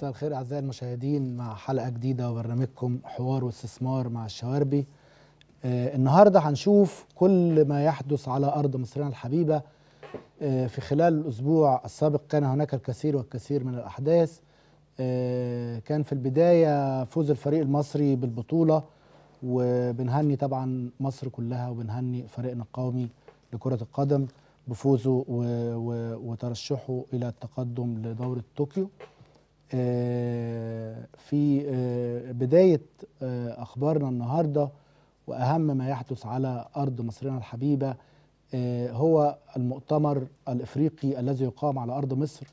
مساء الخير أعزائي المشاهدين مع حلقة جديدة وبرنامجكم حوار واستثمار مع الشواربي. آه النهارده هنشوف كل ما يحدث على أرض مصرنا الحبيبة. آه في خلال الأسبوع السابق كان هناك الكثير والكثير من الأحداث. آه كان في البداية فوز الفريق المصري بالبطولة وبنهني طبعا مصر كلها وبنهني فريقنا القومي لكرة القدم بفوزه وترشحه إلى التقدم لدوره طوكيو. في آه، بداية آه، أخبارنا النهاردة وأهم ما يحدث على أرض مصرنا الحبيبة آه، هو المؤتمر الإفريقي الذي يقام على أرض مصر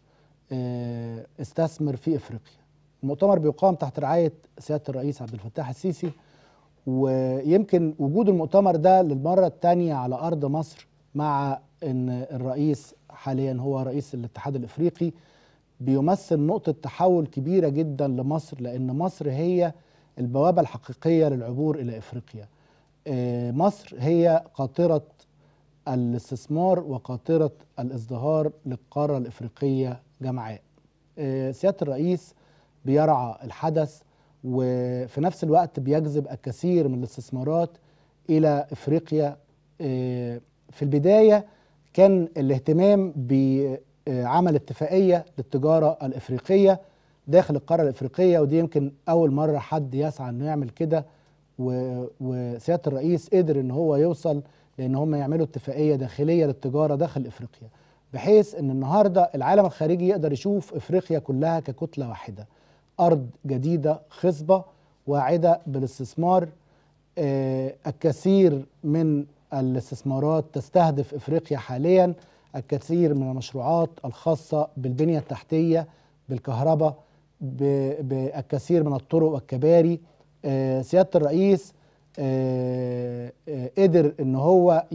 آه، استثمر في إفريقيا. المؤتمر بيقام تحت رعاية سيادة الرئيس عبد الفتاح السيسي ويمكن وجود المؤتمر ده للمرة الثانية على أرض مصر مع أن الرئيس حاليا هو رئيس الاتحاد الإفريقي بيمثل نقطة تحول كبيرة جدا لمصر لأن مصر هي البوابة الحقيقية للعبور إلى إفريقيا. آه، مصر هي قاطرة الاستثمار وقاطرة الازدهار للقارة الإفريقية جمعاء. آه، سيادة الرئيس بيرعى الحدث وفي نفس الوقت بيجذب الكثير من الاستثمارات إلى إفريقيا. آه، في البداية كان الاهتمام بعمل اتفاقية للتجارة الإفريقية داخل القارة الإفريقية ودي يمكن أول مرة حد يسعى إنه يعمل كده و- وسيادة الرئيس قدر إن هو يوصل لأن هم يعملوا اتفاقية داخلية للتجارة داخل إفريقيا بحيث إن النهاردة العالم الخارجي يقدر يشوف إفريقيا كلها ككتلة واحدة أرض جديدة خصبة واعدة بالاستثمار آه، الكثير من الاستثمارات تستهدف إفريقيا حاليا الكثير من المشروعات الخاصة بالبنية التحتية بالكهرباء بالكثير من الطرق والكباري. آه، سيادة الرئيس آه، آه، قدر إن هو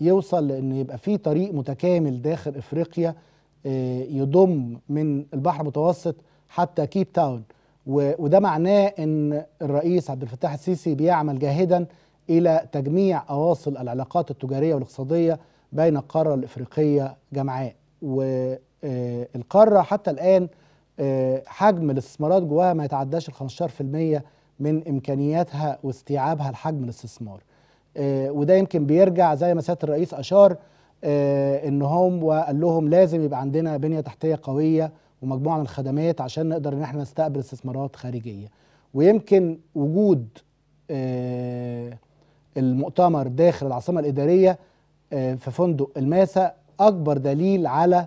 يوصل لإن يبقى في طريق متكامل داخل إفريقيا يضم من البحر المتوسط حتى كيب تاون وده معناه إن الرئيس عبد الفتاح السيسي بيعمل جاهدا إلى تجميع أواصل العلاقات التجارية والاقتصادية بين القارة الإفريقية جمعاء. والقارة حتى الآن آه، حجم الاستثمارات جواها ما يتعداش ال 15% من إمكانياتها واستيعابها لحجم الاستثمار. آه، وده يمكن بيرجع زي ما سيادة الرئيس أشار آه، ان هم وقال لهم لازم يبقى عندنا بنية تحتية قوية ومجموعة من الخدمات عشان نقدر إن إحنا نستقبل استثمارات خارجية. ويمكن وجود المؤتمر داخل العاصمة الإدارية آه، في فندق الماسا أكبر دليل على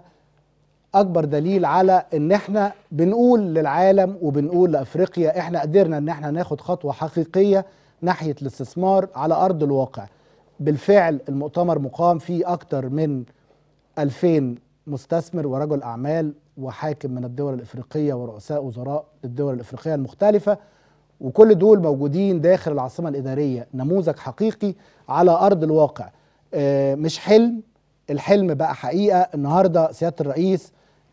أكبر دليل على إن إحنا بنقول للعالم وبنقول لأفريقيا إحنا قدرنا إن إحنا ناخد خطوة حقيقية ناحية الاستثمار على أرض الواقع. بالفعل المؤتمر مقام فيه أكتر من 2000 مستثمر ورجل أعمال وحاكم من الدول الإفريقية ورؤساء وزراء الدول الإفريقية المختلفة وكل دول موجودين داخل العاصمة الإدارية. نموذج حقيقي على أرض الواقع. مش حلم. الحلم بقى حقيقة. النهارده سيادة الرئيس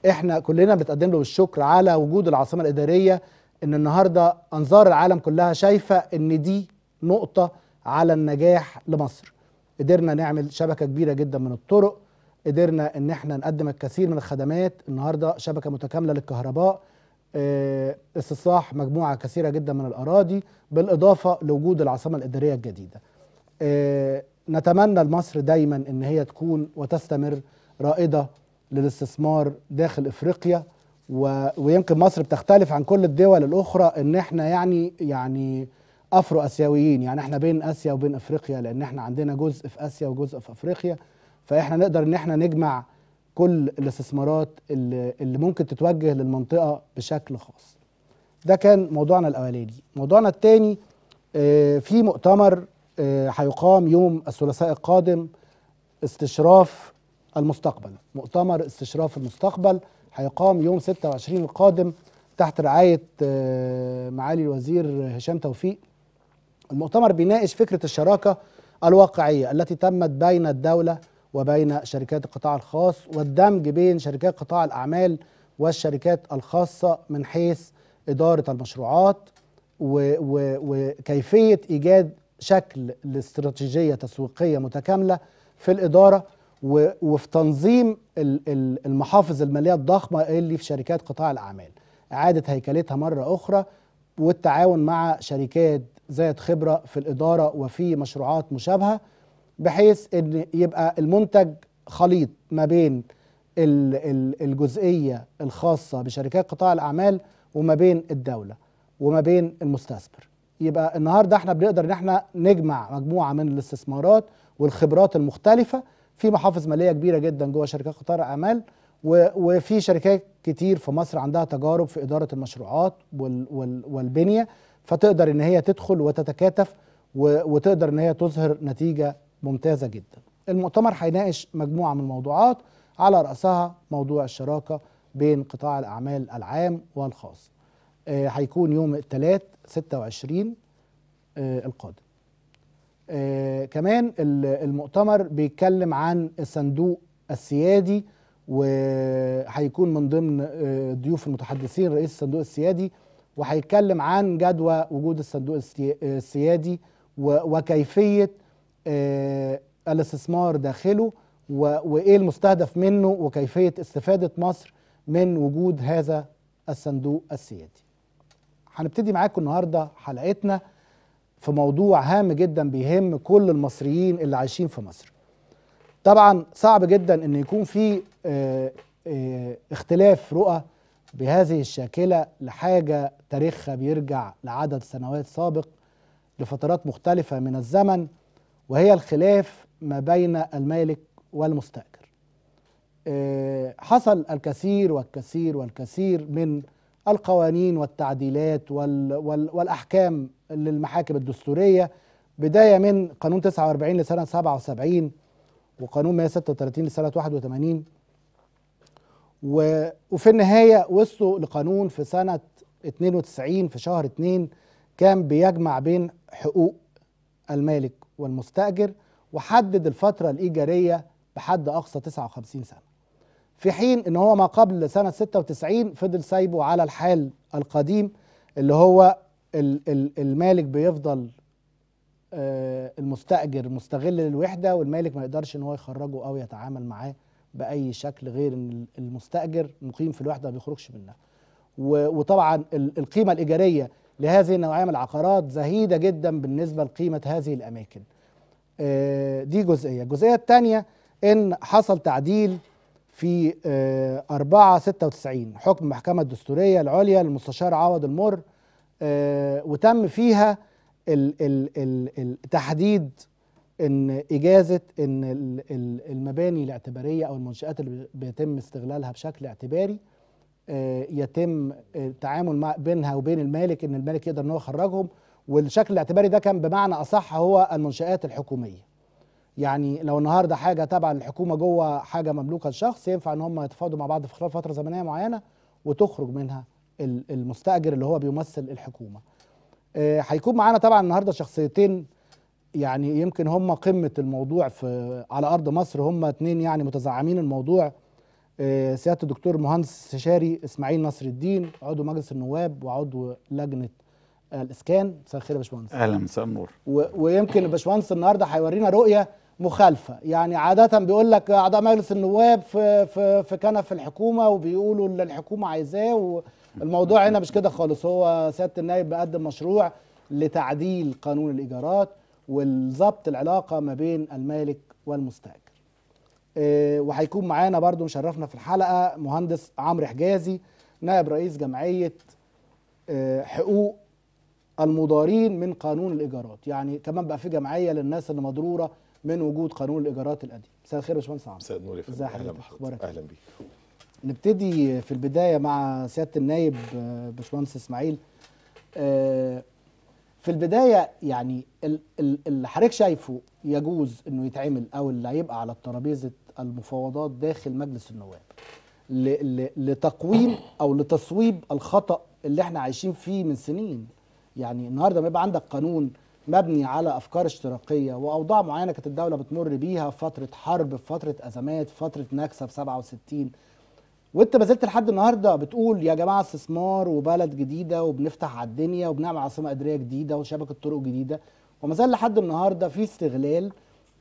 إحنا كلنا بنتقدم له بالشكر على وجود العاصمة الإدارية إن النهارده أنظار العالم كلها شايفة إن دي نقطة على النجاح لمصر. قدرنا نعمل شبكة كبيرة جدا من الطرق. قدرنا إن إحنا نقدم الكثير من الخدمات. النهارده شبكة متكاملة للكهرباء. آه، استصلاح مجموعة كثيرة جدا من الأراضي بالإضافة لوجود العاصمة الإدارية الجديدة. آه، نتمنى لمصر دايما إن هي تكون وتستمر رائدة للاستثمار داخل إفريقيا و... ويمكن مصر بتختلف عن كل الدول الأخرى إن إحنا يعني يعني افرو اسيويين يعني إحنا بين آسيا وبين إفريقيا لأن إحنا عندنا جزء في آسيا وجزء في إفريقيا. فإحنا نقدر إن إحنا نجمع كل الاستثمارات اللي, اللي ممكن تتوجه للمنطقة بشكل خاص. ده كان موضوعنا الأولاني. موضوعنا الثاني في مؤتمر آه، هيقام يوم الثلاثاء القادم استشراف المستقبل. مؤتمر استشراف المستقبل هيقام يوم 26 القادم تحت رعاية آه، معالي الوزير هشام توفيق. المؤتمر بيناقش فكرة الشراكة الواقعية التي تمت بين الدولة وبين شركات القطاع الخاص والدمج بين شركات قطاع الأعمال والشركات الخاصة من حيث إدارة المشروعات وكيفية إيجاد شكل لاستراتيجية تسويقية متكاملة في الإدارة و- وفي تنظيم ال- ال- المحافظ المالية الضخمة اللي في شركات قطاع الأعمال. إعادة هيكلتها مرة أخرى والتعاون مع شركات ذات خبرة في الإدارة وفي مشروعات مشابهة بحيث إن يبقى المنتج خليط ما بين ال- ال- الجزئية الخاصة بشركات قطاع الأعمال وما بين الدولة وما بين المستثمر. يبقى النهارده إحنا بنقدر ان إحنا نجمع مجموعة من الاستثمارات والخبرات المختلفة في محافظ مالية كبيرة جدا جوه شركات قطاع الأعمال و- وفي شركات كتير في مصر عندها تجارب في إدارة المشروعات وال- وال- والبنية فتقدر إن هي تدخل وتتكاتف وتقدر إن هي تظهر نتيجة ممتازة جدا. المؤتمر هيناقش مجموعة من الموضوعات على رأسها موضوع الشراكة بين قطاع الأعمال العام والخاص. آه، هيكون يوم الثلاث 26 آه، القادم. آه، كمان ال- المؤتمر بيتكلم عن الصندوق السيادي وهيكون من ضمن ضيوف المتحدثين رئيس الصندوق السيادي وهيتكلم عن جدوى وجود الصندوق السي- السيادي و- وكيفية آه، الاستثمار داخله و- وإيه المستهدف منه وكيفية استفادة مصر من وجود هذا الصندوق السيادي. هنبتدي معاكم النهارده حلقتنا في موضوع هام جدا بيهم كل المصريين اللي عايشين في مصر. طبعا صعب جدا إن يكون في آه، آه، اختلاف رؤى بهذه الشاكلة لحاجة تاريخها بيرجع لعدد سنوات سابق لفترات مختلفة من الزمن وهي الخلاف ما بين المالك والمستأجر. آه، حصل الكثير والكثير والكثير من القوانين والتعديلات وال وال والأحكام للمحاكم الدستورية بداية من قانون 49 لسنة 77 وقانون 136 لسنة 81 و- وفي النهاية وصلوا لقانون في سنة 92 في شهر 2 كان بيجمع بين حقوق المالك والمستأجر وحدد الفترة الإيجارية بحد أقصى 59 سنة. في حين إن هو ما قبل سنة 96 فضل سايبه على الحال القديم اللي هو ال- ال- المالك بيفضل آه، المستأجر مستغل للوحدة والمالك ما يقدرش إن هو يخرجه أو يتعامل معاه بأي شكل غير إن المستأجر مقيم في الوحدة ما بيخرجش منها. وطبعا ال- القيمة الإيجارية لهذه النوعية من العقارات زهيدة جدا بالنسبة لقيمة هذه الأماكن. آه، دي جزئية، الجزئية الثانية إن حصل تعديل في آه، 4 96 حكم المحكمه الدستورية العليا للمستشار عوض المر آه، وتم فيها تحديد إن إجازة إن ال- ال- المباني الاعتبارية أو المنشآت اللي بيتم استغلالها بشكل اعتباري آه، يتم التعامل مع بينها وبين المالك إن المالك يقدر إن هو يخرجهم والشكل الاعتباري ده كان بمعنى أصح هو المنشآت الحكومية. يعني لو النهارده حاجة تبع الحكومة جوه حاجة مملوكه لشخص ينفع إن هم يتفاوضوا مع بعض في خلال فترة زمنية معينة وتخرج منها ال- المستأجر اللي هو بيمثل الحكومة. آه، هيكون معانا طبعا النهارده شخصيتين يعني يمكن هم قمة الموضوع في على أرض مصر هم اتنين يعني متزعمين الموضوع. آه، سيادة الدكتور مهندس استشاري إسماعيل نصر الدين عضو مجلس النواب وعضو لجنة الإسكان. مساء الخير يا باشمهندس. أهلا مساء النور. ويمكن الباشمهندس النهارده هيورينا رؤية مخالفة. يعني عادة بيقول لك أعضاء مجلس النواب في في في كنف الحكومة وبيقولوا اللي الحكومة عايزاه والموضوع هنا مش كده خالص. هو سيادة النائب بيقدم مشروع لتعديل قانون الإيجارات والضبط العلاقة ما بين المالك والمستأجر. آه، وهيكون معانا برضو مشرفنا في الحلقة مهندس عمرو حجازي نائب رئيس جمعية آه، حقوق المضارين من قانون الإيجارات. يعني كمان بقى في جمعية للناس اللي مضرورة من وجود قانون الإيجارات القديم مساء الخير يا باشمهندس عمرو. مساء النور يا فندم. أهلا أخبارك؟ أهلا بيك. نبتدي في البداية مع سيادة النايب آه، باشمهندس إسماعيل. آه، في البداية يعني ال- ال- اللي حضرتك شايفه يجوز إنه يتعمل أو اللي هيبقى على ترابيزه المفاوضات داخل مجلس النواب لتقويم أو لتصويب الخطأ اللي إحنا عايشين فيه من سنين. يعني النهارده ما يبقى عندك قانون مبني على أفكار اشتراكية وأوضاع معينة كانت الدولة بتمر بيها في فترة حرب في فترة أزمات في فترة نكسة في 67 وأنت ما زلت لحد النهارده بتقول يا جماعة استثمار وبلد جديدة وبنفتح على الدنيا وبنعمل عاصمة إدارية جديدة وشبكة طرق جديدة. وما زال لحد النهارده في استغلال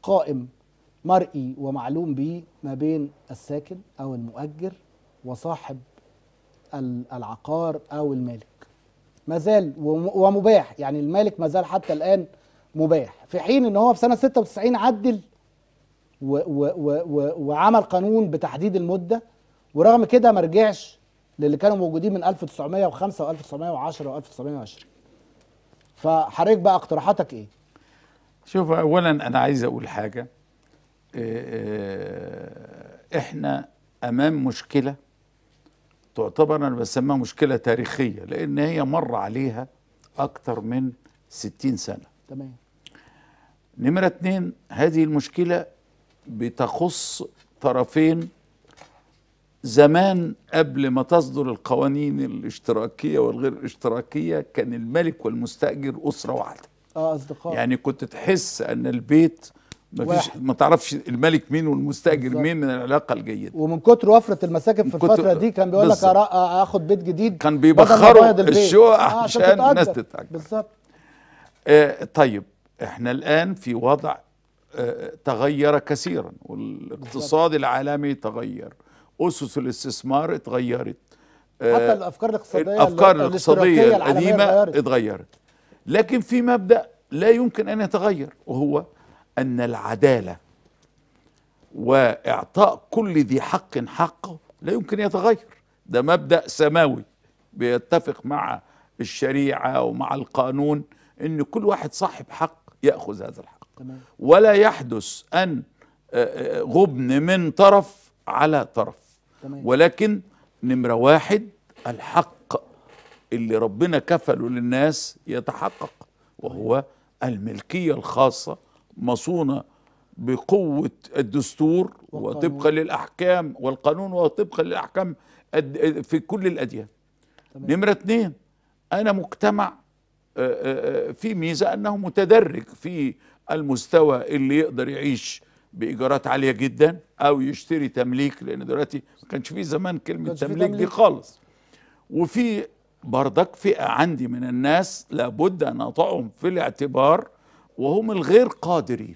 قائم مرئي ومعلوم به ما بين الساكن أو المؤجر وصاحب ال- العقار أو المالك. ما زال وم- ومباح يعني المالك ما زال حتى الآن مباح. في حين إن هو في سنة 96 عدل و و و و وعمل قانون بتحديد المدة ورغم كده ما رجعش للي كانوا موجودين من 1905 و1910 و1920 فحضرتك بقى اقتراحاتك إيه؟ شوف اولا أنا عايز أقول حاجة. إحنا أمام مشكلة تعتبر أنا بسميها مشكلة تاريخية لأن هي مر عليها أكتر من 60 سنة. تمام. نمرة اتنين هذه المشكلة بتخص طرفين زمان قبل ما تصدر القوانين الاشتراكية والغير الاشتراكية كان الملك والمستأجر أسرة واحدة. آه أصدقاء. يعني كنت تحس أن البيت ما فيش. ما تعرفش الملك مين والمستأجر بالظبط. مين من العلاقة الجيدة ومن كتر وفرة المساكن في الفترة دي كان بيقول لك. أرا- آخد بيت جديد كان بيبخروا. الشقق آه، عشان. الناس تتأجر. بالظبط آه طيب إحنا الآن في وضع آه تغير كثيرا والاقتصاد العالمي تغير أسس الاستثمار اتغيرت آه، حتى الأفكار الاقتصادية الأفكار ال- الاقتصادية القديمة. اتغيرت لكن في مبدأ لا يمكن أن يتغير وهو أن العدالة وإعطاء كل ذي حق حقه لا يمكن يتغير. ده مبدأ سماوي بيتفق مع الشريعة ومع القانون إن كل واحد صاحب حق يأخذ هذا الحق. تمام. ولا يحدث أن آه، آه، غبن من طرف على طرف. تمام. ولكن نمرة واحد الحق اللي ربنا كفله للناس يتحقق وهو الملكية الخاصة مصونة بقوة الدستور. وطبقا للأحكام والقانون وطبقا للأحكام في كل الأديان. نمرة اتنين أنا مجتمع آه، آه، آه، في ميزة أنه متدرج في المستوى اللي يقدر يعيش بإيجارات عالية جدا أو يشتري تمليك لأن دلوقتي ما كانش في زمان كلمة تمليك دي. خالص وفي بردك فئة عندي من الناس لابد أن أضعهم في الاعتبار وهم الغير قادرين.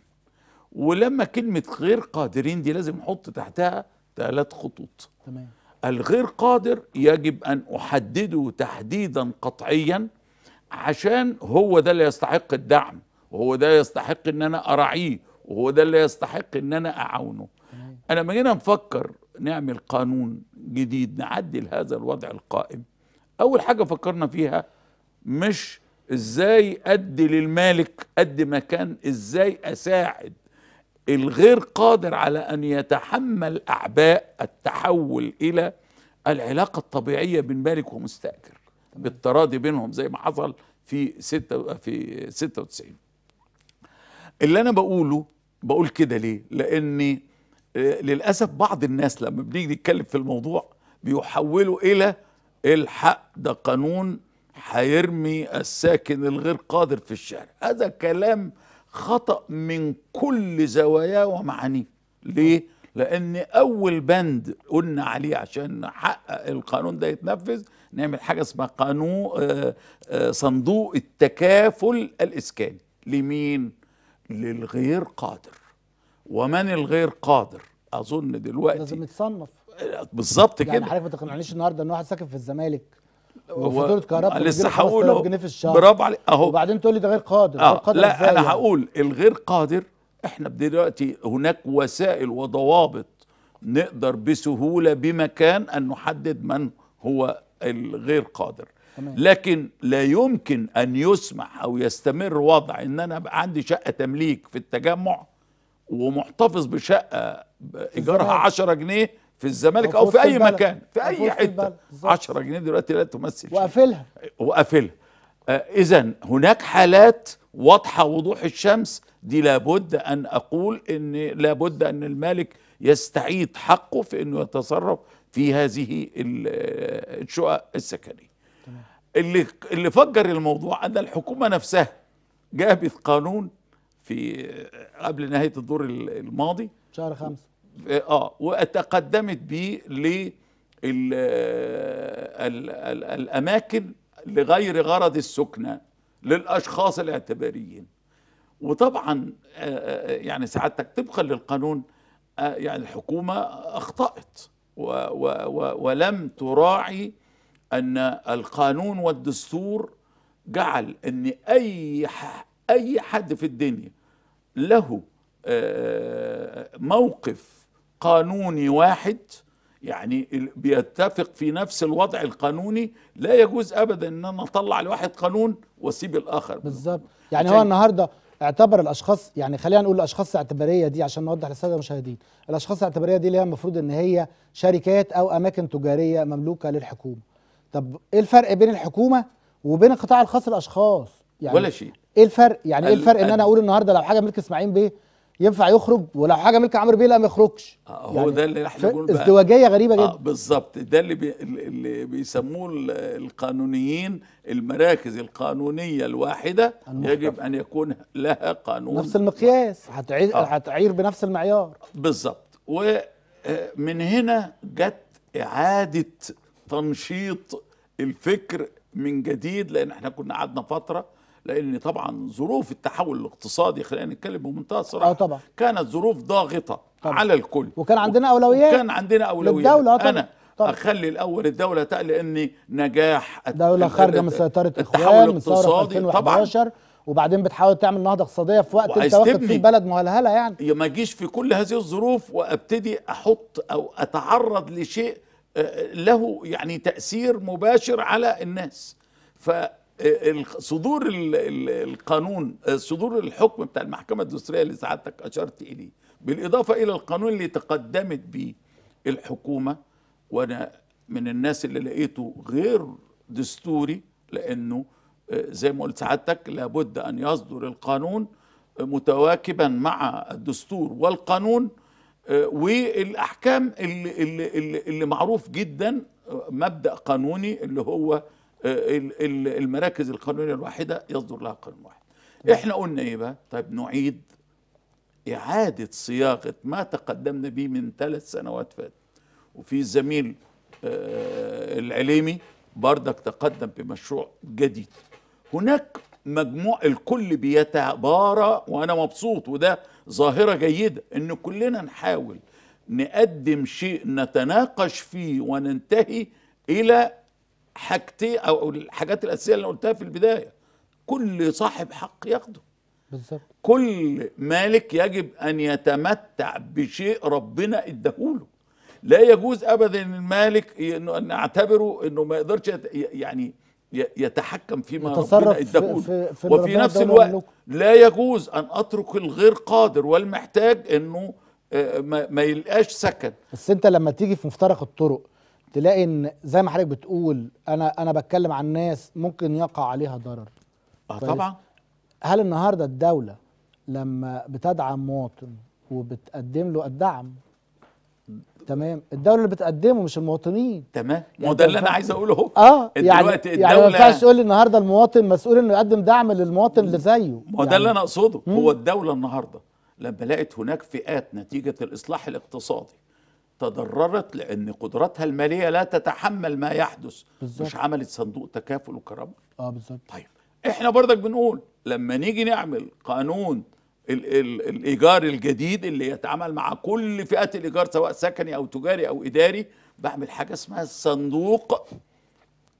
ولما كلمة غير قادرين دي لازم أحط تحتها ثلاث خطوط. تمام. الغير قادر يجب أن أحدده تحديدا قطعيا عشان هو ده اللي يستحق الدعم وهو ده يستحق إن أنا أراعيه وهو ده اللي يستحق إن أنا أعاونه. أنا لما جينا نفكر نعمل قانون جديد نعدل هذا الوضع القائم أول حاجة فكرنا فيها مش إزاي أدي للمالك قد ما كان إزاي أساعد الغير قادر على أن يتحمل أعباء التحول إلى العلاقة الطبيعية بين مالك ومستأجر بالتراضي بينهم زي ما حصل في ستة في 96 اللي أنا بقوله بقول كده ليه؟ لاني آه، للأسف بعض الناس لما بنيجي نتكلم في الموضوع بيحولوا إلى الحق ده قانون هيرمي الساكن الغير قادر في الشارع. هذا كلام خطأ من كل زواياه ومعانيه ليه؟ لأن أول بند قلنا عليه عشان نحقق القانون ده يتنفذ نعمل حاجة اسمها قانون آه، آه، صندوق التكافل الإسكاني. لمين؟ للغير قادر. ومن الغير قادر؟ أظن لازم دلوقتي يتصنف. بالظبط يعني كده. حضرتك ما تقنعنيش النهارده إن واحد ساكن في الزمالك وفاتوره كهرباء لسه بتجيله هقول 5000 أهو. جنيه في الشهر برافو عليك أهو وبعدين تقول لي ده غير قادر غير آه قادر لا أنا يعني؟ هقول الغير قادر إحنا دلوقتي هناك وسائل وضوابط نقدر بسهولة بمكان أن نحدد من هو الغير قادر تمام. لكن لا يمكن أن يسمح أو يستمر وضع إن أنا عندي شقة تمليك في التجمع ومحتفظ بشقة إيجارها الزمالك. 10 جنيه في الزمالك أو أو في أي البلد. مكان في أي حتة. البلد. بالظبط. 10 جنيه دلوقتي لا تمثل شيء. وقافلها. وقافلها. اذا هناك حالات واضحة وضوح الشمس. دي لابد أن أقول إن لابد أن المالك يستعيد حقه في إنه يتصرف في هذه ال- الشقق السكنية. اللي اللي فجر الموضوع أن الحكومة نفسها جابت قانون في قبل نهاية الدور الماضي. شهر خمسة. آه وتقدمت به ل ال- الأماكن لغير غرض السكنى للأشخاص الاعتباريين. وطبعا آه، آه، يعني سعادتك طبقا للقانون آه، يعني الحكومة أخطأت. و و و ولم تراعي أن القانون والدستور جعل إن أي أي حد في الدنيا له آه، موقف قانوني واحد يعني بيتفق في نفس الوضع القانوني لا يجوز ابدا إن أنا أطلع لواحد قانون وأسيب الآخر. بالظبط. يعني هو النهارده اعتبر الأشخاص يعني خلينا نقول الأشخاص الاعتبارية دي عشان نوضح للسادة المشاهدين الأشخاص الاعتبارية دي اللي هي المفروض إن هي شركات أو أماكن تجارية مملوكة للحكومة. طب إيه الفرق بين الحكومة وبين القطاع الخاص الاشخاص يعني ولا شيء. إيه الفرق؟ يعني إيه ال- الفرق إن أنا أقول النهارده لو حاجة ملك إسماعيل بيه ينفع يخرج ولو حاجة ملك عمرو بيه لا ما يخرجش. آه، هو ده اللي إحنا بنقول بقى. ازدواجية غريبة آه جدا بالظبط ده اللي بي اللي بيسموه ال- القانونيين المراكز القانونية الواحدة. يجب أن يكون لها قانون. نفس المقياس. هتعير آه. هتعير بنفس المعيار. بالظبط ومن هنا جت إعادة تنشيط الفكر من جديد لأن إحنا كنا قعدنا فترة لأن طبعا ظروف التحول الاقتصادي خلينا نتكلم بمنتهى الصراحة آه طبعا. كانت ظروف ضاغطة طبعا. على الكل وكان عندنا أولويات وكان عندنا أولويات للدولة، طبعا. أنا طبعا. أخلي الأول الدولة تق- لأن نجاح الت- دولة ال- خارجة ال- من سيطرة التحول إخوان من طبعا 2011 وبعدين بتحاول تعمل نهضة اقتصادية في وقت أنت واخد. فيه البلد مهلهلة يعني ما اجيش في كل هذه الظروف وأبتدي أحط أو أتعرض لشيء آه، له يعني تأثير مباشر على الناس فصدور القانون آه، صدور الحكم بتاع المحكمة الدستورية اللي سعادتك أشرت إليه بالإضافة إلى القانون اللي تقدمت به الحكومة وأنا من الناس اللي لقيته غير دستوري لأنه آه، زي ما قلت سعادتك لابد أن يصدر القانون متواكبا مع الدستور والقانون آه، والأحكام اللي, اللي, اللي, معروف جدا آه، مبدأ قانوني اللي هو آه، المراكز القانونية الواحدة يصدر لها قانون واحد. إحنا قلنا إيه بقى؟ طيب نعيد إعادة صياغة ما تقدمنا به من ثلاث سنوات فاتت وفي الزميل آه، العليمي بردك تقدم بمشروع جديد هناك مجموع الكل بيتبارى وأنا مبسوط وده ظاهرة جيدة إن كلنا نحاول نقدم شيء نتناقش فيه وننتهي إلى حاجتين أو الحاجات الأساسية اللي قلتها في البداية. كل صاحب حق ياخده. بالظبط. كل مالك يجب أن يتمتع بشيء ربنا إداهوله. لا يجوز ابدا المالك إنه أن نعتبره إنه ما يقدرش يعني يتحكم فيما ربنا إداهوله. في- في اللي وفي نفس الوقت. لا يجوز أن أترك الغير قادر والمحتاج إنه آه، ما يلقاش سكن. بس أنت لما تيجي في مفترق الطرق تلاقي إن زي ما حضرتك بتقول أنا أنا بتكلم عن ناس ممكن يقع عليها ضرر. آه. طبعا. هل النهارده الدولة لما بتدعم مواطن وبتقدم له الدعم تمام؟ الدولة اللي بتقدمه مش المواطنين. تمام. ما يعني هو ده اللي أنا عايز أقوله. اهو آه يعني دلوقتي يعني ما الدولة- ينفعش تقول لي النهارده المواطن مسؤول إنه يقدم دعم للمواطن اللي زيه. ما ده اللي أنا أقصده. هو الدولة النهارده لما لقت هناك فئات نتيجة الإصلاح الاقتصادي تضررت لأن قدراتها المالية لا تتحمل ما يحدث. بالظبط. مش عملت صندوق تكافل وكرامه آه بالظبط. طيب إحنا برضك بنقول لما نيجي نعمل قانون ال ال الإيجار الجديد اللي يتعامل مع كل فئات الإيجار سواء سكني أو تجاري أو إداري بعمل حاجة اسمها صندوق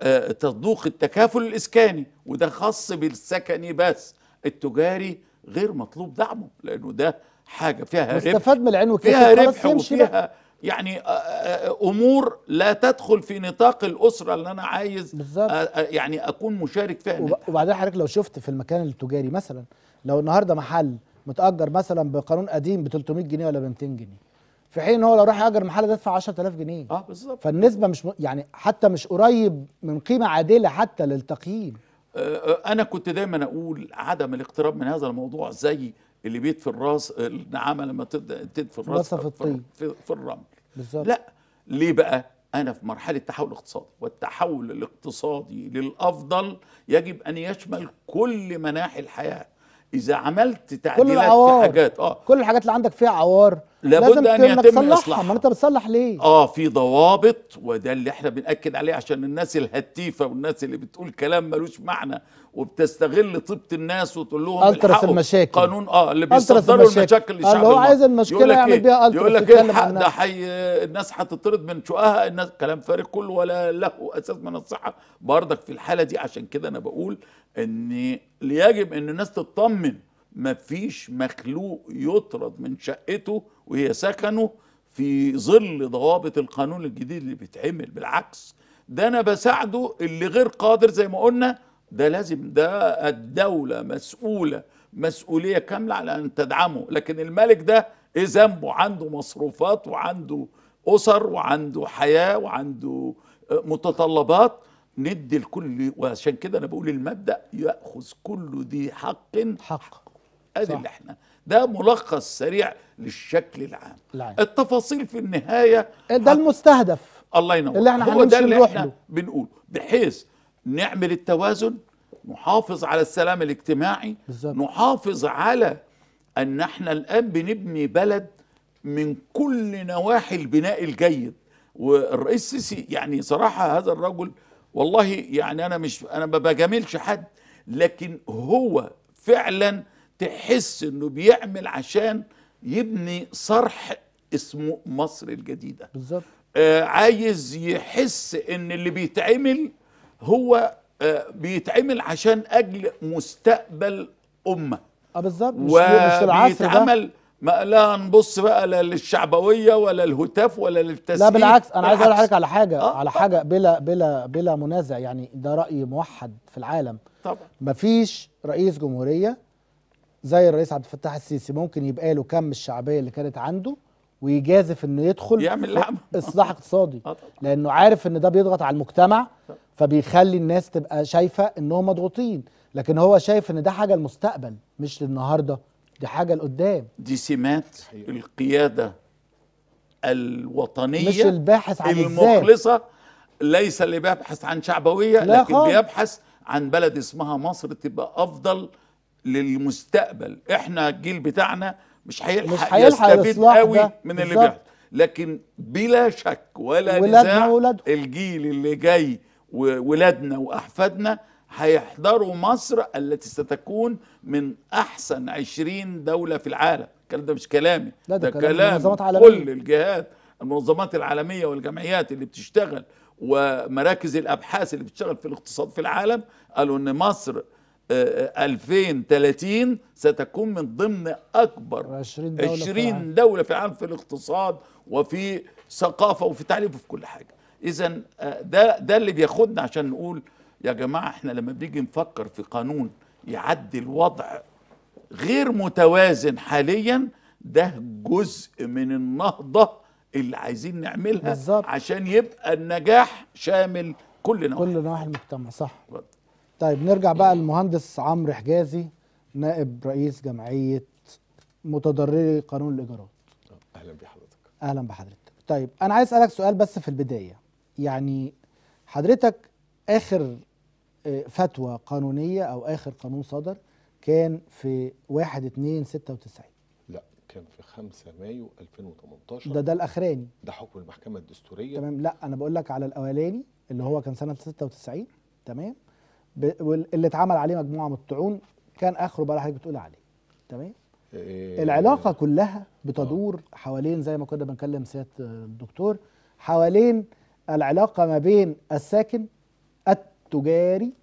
آه، صندوق التكافل الإسكاني وده خاص بالسكني بس. التجاري غير مطلوب دعمه لأنه ده حاجة فيها ربح. واستفاد من العين والكسب فيها ربح. وفيها يعني آه، آه، أمور لا تدخل في نطاق الأسرة اللي أنا عايز. آه، آه، يعني أكون مشارك فيها. وب- وبعدين حضرتك لو شفت في المكان التجاري مثلا لو النهارده محل متأجر مثلا بقانون قديم ب 300 جنيه ولا ب 200 جنيه في حين هو لو راح يأجر محل ده يدفع 10000 جنيه. آه بالظبط. فالنسبة مش م... يعني حتى مش قريب من قيمة عادلة حتى للتقييم. آه، آه، أنا كنت دايما أقول عدم الاقتراب من هذا الموضوع زي اللي بيت في الراس النعامة لما تدفي الراس في الطين. في, في الرمل بالظبط. لا. ليه بقى؟ أنا في مرحلة تحول اقتصادي والتحول الاقتصادي للأفضل يجب أن يشمل كل مناحي الحياة. إذا عملت كل تعديلات في العوار. حاجات آه. كل الحاجات اللي عندك فيها عوار. لابد أن يتم اصلاحها ما أنت بتصلح ليه آه في ضوابط وده اللي إحنا بنأكد عليه عشان الناس الهتيفة والناس اللي بتقول كلام ملوش معنى وبتستغل طيبة الناس وتقول لهم الحقوا المشاكل. قانون آه اللي بيصدروا المشاكل. للشعب اللي هو. عايز لك يعمل إيه؟ بيها ألترس يقول لك الحق عنها. ده حي الناس هتطرد من شقها الناس كلام فارغ كله ولا له أساس من الصحة برضك في الحالة دي عشان كده أنا بقول إن يجب إن الناس تطمن مفيش مخلوق يطرد من شقته وهي سكنه في ظل ضوابط القانون الجديد اللي بيتعمل. بالعكس ده أنا بساعده اللي غير قادر زي ما قلنا. ده لازم ده الدولة مسؤولة مسؤولية كاملة على أن تدعمه. لكن الملك ده إيه ذنبه عنده مصروفات وعنده أسر وعنده حياة وعنده آه، متطلبات. ندي الكل وعشان كده أنا بقول المبدأ يأخذ كل ذي حق. حق. ادي. اللي إحنا ده ملخص سريع للشكل العام العام. التفاصيل في النهاية ده المستهدف الله ينور اللي إحنا هو ده اللي إحنا له. بنقول بحيث نعمل التوازن نحافظ على السلام الاجتماعي بالظبط. نحافظ على أن إحنا الآن بنبني بلد من كل نواحي البناء الجيد والرئيس السيسي يعني صراحة هذا الرجل والله يعني أنا مش أنا ما بجاملش حد لكن هو فعلا تحس إنه بيعمل عشان يبني صرح اسمه مصر الجديدة. بالظبط. آه، عايز يحس إن اللي بيتعمل هو آه، بيتعمل عشان أجل مستقبل أمة. آه بالظبط. مش, مش العصر ده. ما لا نبص بقى لا للشعبوية ولا الهتاف ولا للتسليم لا بالعكس. أنا عايز أقول لحضرتك على حاجة آه، على حاجة. بلا بلا بلا منازع. يعني ده رأي موحد في العالم. طبعا. مفيش رئيس جمهورية زي الرئيس عبد الفتاح السيسي ممكن يبقى له كم الشعبية اللي كانت عنده ويجازف إنه يدخل يعمل لعبة. إصلاح اقتصادي آه. لأنه عارف إن ده بيضغط على المجتمع فبيخلي الناس تبقى شايفة إنهم مضغوطين لكن هو شايف إن ده حاجة المستقبل مش للنهاردة دي حاجة لقدام دي سمات القيادة الوطنية مش الباحث عن المخلصة ليس اللي بيبحث عن شعبوية لا لكن خالص. بيبحث عن بلد اسمها مصر تبقى أفضل للمستقبل إحنا الجيل بتاعنا مش هيلحق مش هيلحق يستفيد قوي. من اللي. بيحصل لكن بلا شك ولا ولادنا نزاع. الجيل اللي جاي وولادنا وأحفادنا هيحضروا مصر التي ستكون من أحسن عشرين دولة في العالم الكلام ده مش كلامي لا، ده ده كلام كلام منظمات عالمية. كل الجهات المنظمات العالمية والجمعيات اللي بتشتغل ومراكز الأبحاث اللي بتشتغل في الاقتصاد في العالم قالوا إن مصر 2030 ستكون من ضمن أكبر 20 دولة في 20 العالم. دولة في العالم في الاقتصاد وفي ثقافة وفي تعليم وفي كل حاجة إذا ده ده اللي بياخدنا عشان نقول يا جماعة إحنا لما بنيجي نفكر في قانون يعدل وضع غير متوازن حاليا ده جزء من النهضة اللي عايزين نعملها بالظبط. عشان يبقى النجاح شامل كل نواحي كل نواحي المجتمع صح طيب نرجع بقى للمهندس عمرو حجازي نائب رئيس جمعية متضرري قانون الإيجارات. أهلا بحضرتك. أهلا بحضرتك. طيب أنا عايز أسألك سؤال بس في البداية. يعني حضرتك آخر آه، فتوى قانونية أو آخر قانون صدر كان في 1 2 96 لا كان في 5 مايو 2018 ده ده الأخراني. ده حكم المحكمة الدستورية. تمام لا أنا بقول لك على الأولاني اللي هو كان سنة 96 تمام؟ ب- واللي اتعمل عليه مجموعة من الطعون كان آخره بقى اللي حضرتك بتقول عليه. تمام؟ إيه، العلاقة كلها بتدور حوالين زي ما كنا بنكلم سيادة الدكتور حوالين العلاقة ما بين الساكن التجاري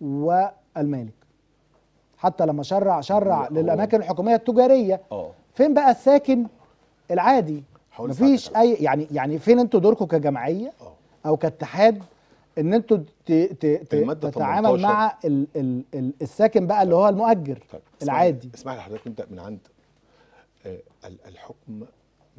والمالك. حتى لما شرع شرع هو- للأماكن الحكومية التجارية. آه فين بقى الساكن العادي؟ مفيش. أي يعني يعني فين أنتوا دوركم كجمعية آه أو كاتحاد إن أنتوا تتعامل 18. مع ال ال ال الساكن بقى اللي هو المؤجر طيب العادي اسمح لي حضرتك نبدأ من عند آه، ال- الحكم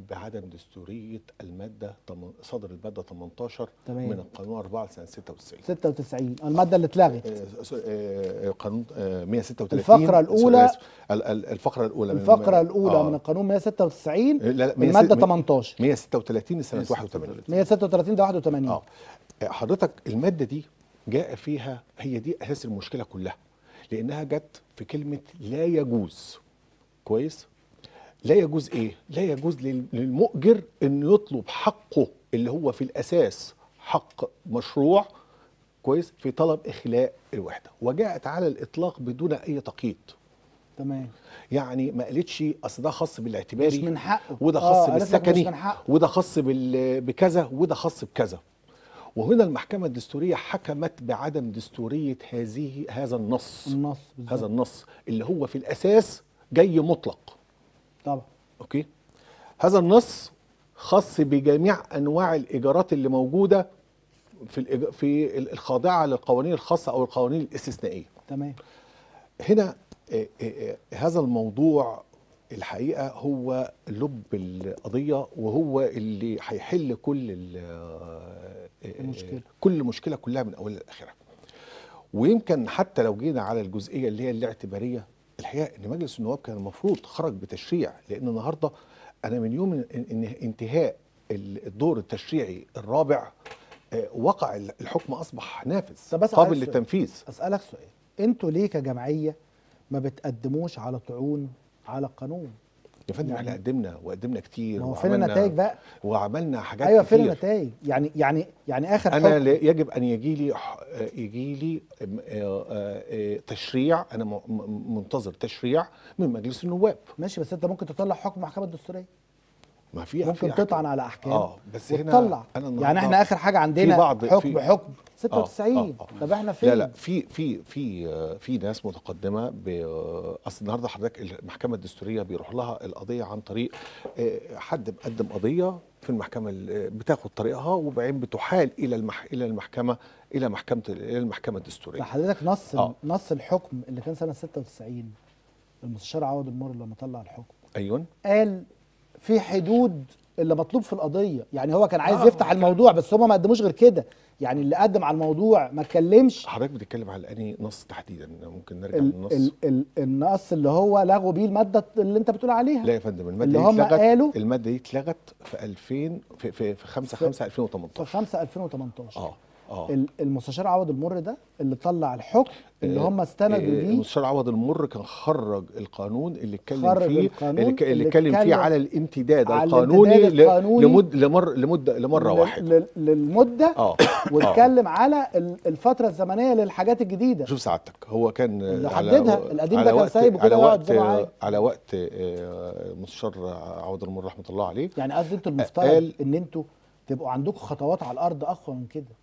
بعدم دستورية المادة صدر المادة 18 تمام. من القانون 4 لسنة 96 96 المادة اللي اتلغت. آه، آه، قانون آه، 136 الفقرة الأولى. آسف، ال- ال- الفقرة الأولى من- الفقرة الأولى آه. من القانون 196 لا لا المادة 100 18 136 لسنة 81 136 ده 81 آه حضرتك المادة دي جاء فيها هي دي أساس المشكلة كلها لأنها جت في كلمة لا يجوز. كويس؟ لا يجوز إيه؟ لا يجوز لل- للمؤجر انه يطلب حقه اللي هو في الأساس حق مشروع كويس في طلب إخلاء الوحدة. وجاءت على الإطلاق بدون أي تقييد. تمام. يعني ما قالتش أصل ده خاص بالاعتباري مش من حقه. وده آه، خاص مش بالسكني من وده خاص بكذا وده خاص بكذا. وهنا المحكمة الدستورية حكمت بعدم دستورية هذه هذا النص. النص هذا بالظبط النص اللي هو في الأساس جاي مطلق. طبعا. أوكي. هذا النص خاص بجميع أنواع الإيجارات اللي موجودة في في الخاضعة للقوانين الخاصة أو القوانين الاستثنائية. تمام. هنا آه، آه، آه، هذا الموضوع الحقيقة هو لب القضية وهو اللي هيحل كل ال- المشكلة. كل مشكله كلها من أولها لآخرها. ويمكن حتى لو جينا على الجزئية اللي هي الاعتبارية الحقيقة إن مجلس النواب كان المفروض خرج بتشريع لأن النهارده أنا من يوم إن- انتهاء الدور التشريعي الرابع آه، وقع الحكم أصبح نافذ قابل. للتنفيذ أسألك سؤال أنتوا ليه كجمعية ما بتقدموش على طعون على القانون يا فندم يعني- إحنا قدمنا وقدمنا كتير هو فين وعملنا- النتائج بقى. وعملنا حاجات أيوه فين النتائج يعني يعني يعني آخر أنا لا- يجب أن يجي لي يجي لي آه، آه، تشريع. أنا منتظر تشريع من مجلس النواب. ماشي بس أنت ممكن تطلع حكم محكمة دستوريه ما في ممكن في تطعن على أحكام آه بس هنا أنا يعني إحنا آخر حاجة عندنا بعض- حكم في- حكم 96 آه، آه. طب إحنا فين لا لا في في في آه، في ناس متقدمة ب- آه، أصل النهارده حضرتك المحكمة الدستورية بيروح لها القضية عن طريق آه، حد مقدم قضية في المحكمة ال- بتاخد طريقها وبعدين بتحال إلى المح إلى المحكمة إلى محكمة إلى المحكمة الدستورية. فحضرتك نص آه. نص الحكم اللي كان سنة 96 المستشار عوض المر لما طلع الحكم. أيوه قال في حدود اللي مطلوب في القضية. يعني هو كان عايز آه، يفتح الموضوع بس هم ما قدموش غير كده. يعني اللي قدم على الموضوع ما اتكلمش. حضرتك بتتكلم على أنهي نص تحديدا؟ ممكن نرجع ال للنص. ال ال النص اللي هو لغوا بيه المادة اللي انت بتقول عليها. لا يا فندم المادة اللي هم قالوا- المادة دي اتلغت في 2000 في في, في 5 في- 5 في 2018 5 2018 آه. ال- المستشار عوض المر ده اللي طلع الحكم اللي آه، هم آه، استندوا بيه. المستشار عوض المر كان خرج القانون اللي اتكلم فيه القانون اللي, اتكلم فيه على الامتداد على القانوني, القانوني لمد لمر لمده لمرة واحدة. لل- للمدة آه. واتكلم على ال- الفترة الزمنية للحاجات الجديدة. شوف سعادتك هو كان اللي حددها. القديم ده كان سايبه كده وقت. على وقت آه، المستشار عوض المر رحمة الله عليه. يعني قصدي أنتوا المفترض ان أنتوا تبقوا عندكم خطوات على الأرض أقوى من كده.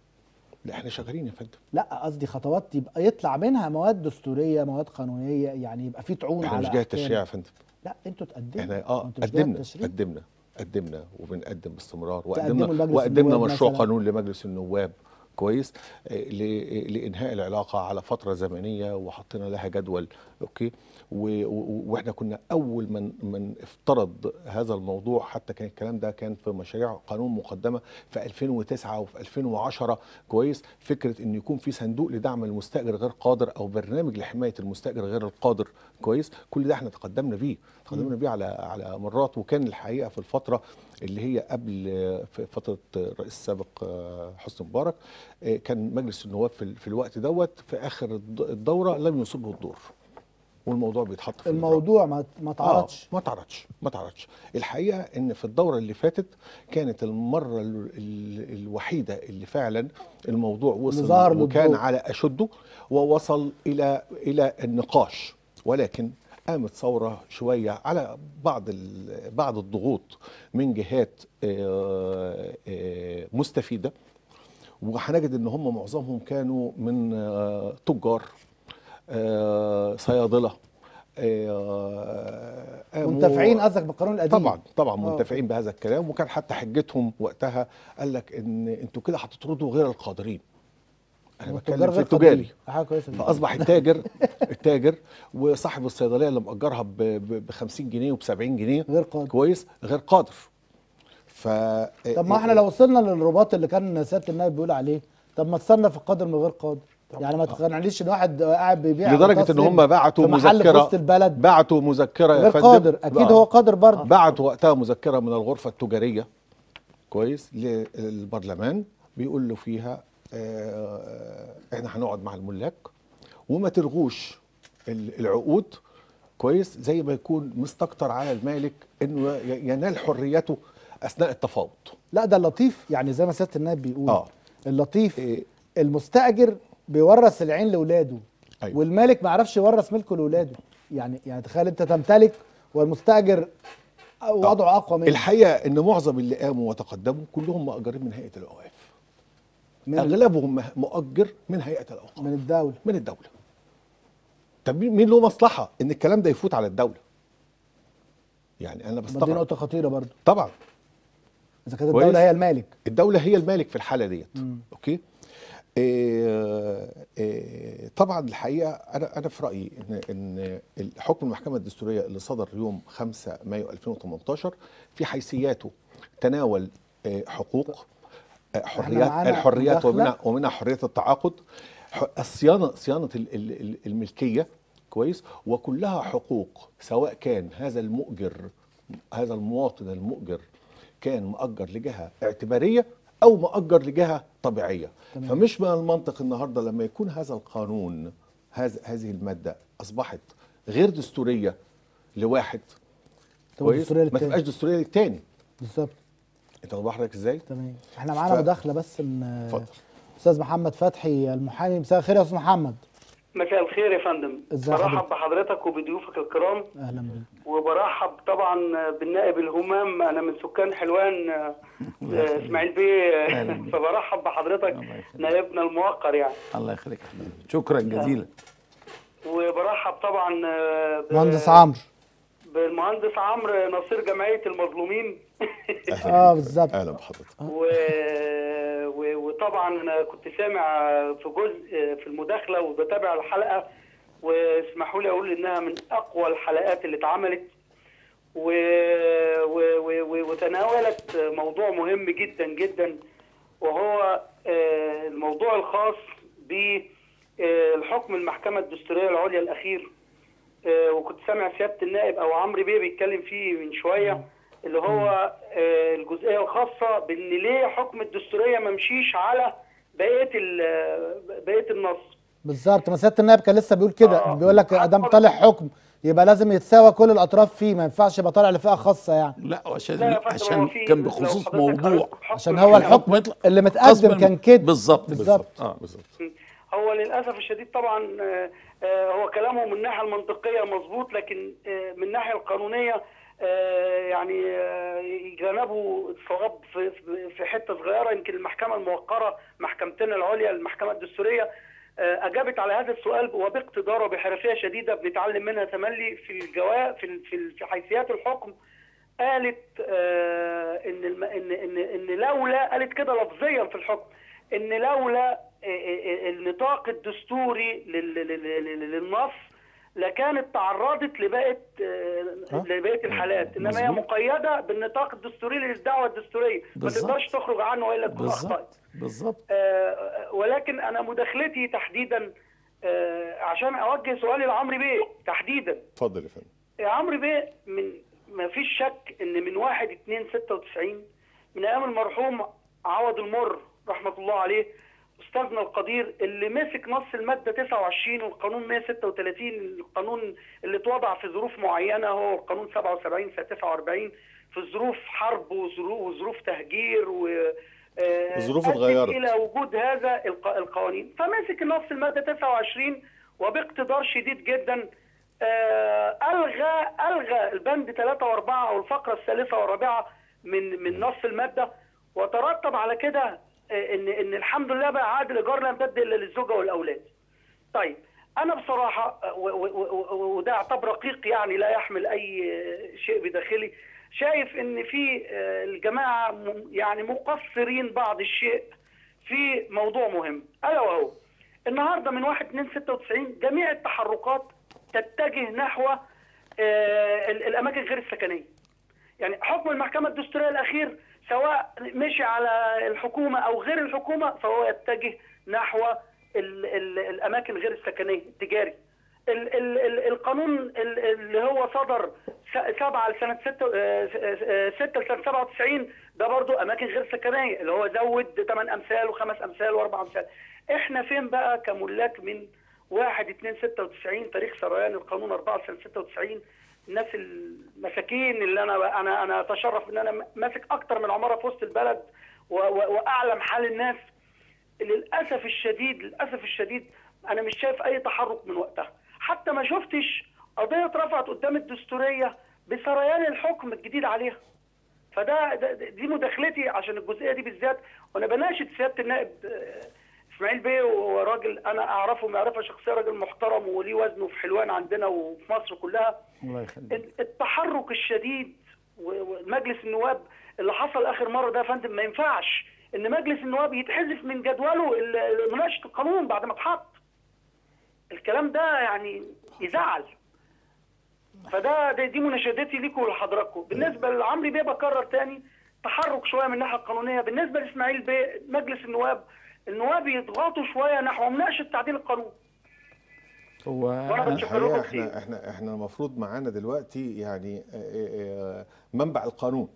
لا إحنا شغالين يا فندم لا قصدي خطوات يبقى يطلع منها مواد دستورية مواد قانونية يعني يبقى في طعون إحنا على مش جاي أحكام. تشريع يا فندم لا أنتوا تقدموا إحنا آه قدمنا. قدمنا قدمنا وبنقدم باستمرار وقدمنا وقدمنا مشروع مثلاً. قانون لمجلس النواب كويس آه، ل- لإنهاء العلاقة على فترة زمنية وحطينا لها جدول أوكي؟ وإحنا كنا أول من من افترض هذا الموضوع حتى كان الكلام ده كان في مشاريع قانون مقدمة في 2009 وفي 2010 كويس؟ فكرة إن يكون في صندوق لدعم المستأجر غير قادر أو برنامج لحماية المستأجر غير القادر كويس؟ كل ده إحنا تقدمنا بيه تقدمنا بيه على على مرات وكان الحقيقة في الفترة اللي هي قبل فترة الرئيس السابق آه، حسني مبارك آه، كان مجلس النواب في ال- في الوقت دوت في آخر الد- الدورة لم يصبه الدور والموضوع بيتحط في الموضوع الموضوع ما ما آه ما تعرضش ما تعرضش. الحقيقة إن في الدورة اللي فاتت كانت المرة ال ال الوحيدة اللي فعلا الموضوع وصل وكان. على أشده ووصل إلى إلى النقاش. ولكن قامت ثورة شوية على بعض بعض الضغوط من جهات آه، آه، مستفيدة. وهنجد إن هم معظمهم كانوا من آه، تجار صيادلة منتفعين قصدك بالقانون القديم؟ طبعا طبعا. منتفعين بهذا الكلام. وكان حتى حجتهم وقتها قال لك إن أنتوا كده هتطردوا غير القادرين. أنا بتكلم في التجاري. فأصبح التاجر التاجر وصاحب الصيدلية اللي مأجرها ب 50 جنيه وب 70 جنيه غير قادر. كويس غير قادر. ف طب ما إحنا لو وصلنا للرباط اللي كان سيادة النائب بيقول عليه طب ما تصنف القادر من غير قادر. يعني ما تقنعنيش إن واحد قاعد بيبيع لدرجة إن هم بعتوا في في مذكره وسط البلد. بعتوا مذكرة يا غير فندم. قادر. أكيد هو قادر برضه. بعتوا وقتها مذكرة من الغرفة التجارية. كويس للبرلمان. بيقول له فيها آه، إحنا هنقعد مع الملاك. وما تلغوش ال- العقود. كويس؟ زي ما يكون مستكتر على المالك إنه ينال حريته أثناء التفاوض. لا ده اللطيف. يعني زي ما سيادة النائب بيقول آه. اللطيف إيه. المستأجر بيورث العين لاولاده أيوة. والمالك ما يعرفش يورث ملكه لاولاده يعني يعني تخيل أنت تمتلك والمستأجر وضعه أقوى منك. الحقيقة إن معظم اللي قاموا وتقدموا كلهم مؤجرين من هيئة الأوقاف. من, أغلبهم مؤجر من هيئة الأوقاف. من الدولة. من الدولة. طب مين له مصلحة؟ إن الكلام ده يفوت على الدولة. يعني أنا ما دي بستغرب. نقطة خطيرة برضو. طبعا. إذا كانت. الدولة هي المالك. الدولة هي المالك في الحالة ديت. أوكي؟ إيه إيه طبعا الحقيقة أنا أنا في رأيي ان إن الحكم المحكمة الدستورية اللي صدر يوم 5 مايو 2018 في حيثياته تناول إيه حقوق آه، حريات الحريات. ومنها ومنها حرية التعاقد الصيانه صيانة ال- ال- ال- الملكية كويس وكلها حقوق سواء كان هذا المؤجر هذا المواطن المؤجر كان مؤجر لجهة اعتبارية أو مؤجر لجهة طبيعية تمام. فمش من المنطق النهارده لما يكون هذا القانون هذا هذه المادة أصبحت غير دستورية لواحد دستورية ما. تبقاش دستورية للتاني بالظبط انت واخد حضرتك إزاي؟ تمام. إحنا معانا ف- مداخلة بس من اتفضل. أستاذ محمد فتحي المحامي. مساء الخير يا أستاذ محمد. مساء الخير يا فندم. برحب حضرتك؟ بحضرتك وبضيوفك الكرام. أهلا بيك. وبرحب طبعا بالنائب الهمام. أنا من سكان حلوان آه، آه، إسماعيل بيه. فبرحب بحضرتك. نائبنا الموقر يعني. الله يخليك شكرا جزيلا. وبرحب طبعا آه، مهندس عمرو. بالمهندس عمرو نصير جمعية المظلومين. آه بالظبط أهلا بحضرتك. و... و... وطبعا أنا كنت سامع في جزء في المداخلة وبتابع الحلقة واسمحوا لي أقول إنها من أقوى الحلقات اللي اتعملت. و... و... و... و... وتناولت موضوع مهم جدا جدا وهو آه، الموضوع الخاص بالحكم المحكمة الدستورية العليا الأخير. وكنت سامع سيادة النائب أو عمرو بيه بيتكلم فيه من شوية اللي هو آه، الجزئية الخاصة بإن ليه حكم الدستورية ما مشيش على بقية ال- بقية النص. بالظبط ما سيادة النائب كان لسه بيقول كده آه. بيقول لك ادام طالع حكم يبقى لازم يتساوى كل الأطراف فيه ما ينفعش يبقى طالع لفئة خاصة يعني. لا عشان عشان كان بخصوص موضوع. عشان هو الحكم اللي متقدم كان كده. بالظبط بالظبط. آه بالظبط. هو للأسف الشديد طبعا آه، آه، هو كلامه من الناحيه المنطقية مظبوط لكن آه، من الناحيه القانونية يعني يجنبوا الصواب في حتة صغيرة يمكن المحكمة الموقرة محكمتنا العليا المحكمة الدستورية أجابت على هذا السؤال وباقتدار وبحرفية شديدة بنتعلم منها تملي في الجواب في في حيثيات الحكم قالت إن. إن إن إن لولا قالت كده لفظيا في الحكم إن لولا آه، آه، النطاق الدستوري لل- لل- لل- للنص لكانت تعرضت لبقيه آه،؟ لبقيه الحالات. إنما هي. مقيدة بالنطاق الدستوري للدعوة الدستورية. ما. تقدرش تخرج عنه وإلا تكون أخطأت. بالظبط. آه، ولكن أنا مداخلتي تحديدا آه، عشان أوجه سؤالي لعمرو بيه تحديدا. اتفضل يا فندم. عمرو بيه من ما فيش شك إن من 1 2 96 من أيام المرحوم عوض المر رحمة الله عليه أستاذنا القدير اللي مسك نص المادة 29 والقانون 136 القانون اللي اتوضع في ظروف معينة هو القانون 77 سنه 49 في ظروف حرب وظروف وظروف تهجير و آه، الظروف أدت اتغيرت. إلى وجود هذا الق- القوانين فمسك نص المادة 29 وباقتدار شديد جدا آه، ألغى ألغى البند 3 و4 أو الفقره الثالثة والرابعة من من نص المادة وترتب على كده إن إن الحمد لله بقى عقد الايجار لا يمتد الا للزوجة والأولاد. طيب أنا بصراحة وده اعتبر رقيق يعني لا يحمل أي شيء بداخلي شايف إن في آه، الجماعة يعني مقصرين بعض الشيء في موضوع مهم ألا وهو النهارده من 1 2 96 جميع التحركات تتجه نحو آه، ال- الأماكن غير السكنية. يعني حكم المحكمة الدستورية الأخير سواء مشي على الحكومة أو غير الحكومة فهو يتجه نحو ال ال الأماكن غير السكنية التجاري. ال ال ال القانون ال- اللي هو صدر سبعة لسنة ستة آه، آه، ستة لسنة 97 ده برضو أماكن غير سكنية اللي هو زود ثمان أمثال وخمس أمثال وأربع أمثال. إحنا فين بقى كملاك من 1 2 96 تاريخ سريان القانون 4 سنه 96 الناس المساكين اللي أنا أنا أنا أتشرف إن أنا ماسك أكتر من عمارة في وسط البلد وأعلم حال الناس. للأسف الشديد للأسف الشديد أنا مش شايف أي تحرك من وقتها. حتى ما شفتش قضية اترفعت قدام الدستورية بسريان الحكم الجديد عليها. فده ده ده- دي مداخلتي عشان الجزئية دي بالذات. وأنا بناشد سيادة النائب إسماعيل بيه وهو راجل أنا أعرفه معرفه شخصية راجل محترم وليه وزنه في حلوان عندنا وفي مصر كلها. الله يخليك. التحرك الشديد ومجلس النواب اللي حصل آخر مرة ده يا فندم ما ينفعش إن مجلس النواب يتحذف من جدوله مناقشة القانون بعد ما اتحط. الكلام ده يعني يزعل. فده ده- دي مناشدتي ليكم ولحضراتكم. بالنسبة لعمرو بيه بكرر تاني تحرك شوية من الناحية القانونية. بالنسبة لإسماعيل بيه مجلس النواب النواب يضغطوا شوية نحو مناقشه تعديل القانون هو كتير. إحنا إحنا إحنا المفروض معانا دلوقتي يعني آه، آه، منبع القانون.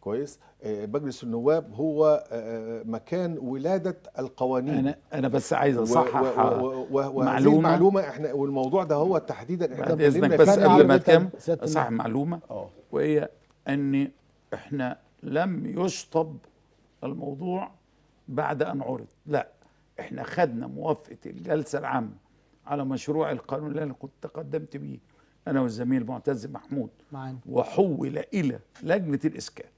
كويس؟ آه، مجلس النواب هو آه، مكان ولادة القوانين. أنا أنا بس عايز أصحح معلومة. المعلومة إحنا والموضوع ده هو تحديدا إحنا بعد إذنك بس قبل ما سيادة أصحح. معلومة. وهي إن إحنا لم يشطب الموضوع بعد أن عرض. لا إحنا خدنا موافقة الجلسة العامة على مشروع القانون اللي أنا كنت تقدمت بيه. أنا والزميل معتز محمود. معانا. وحول إلى لجنة الإسكان.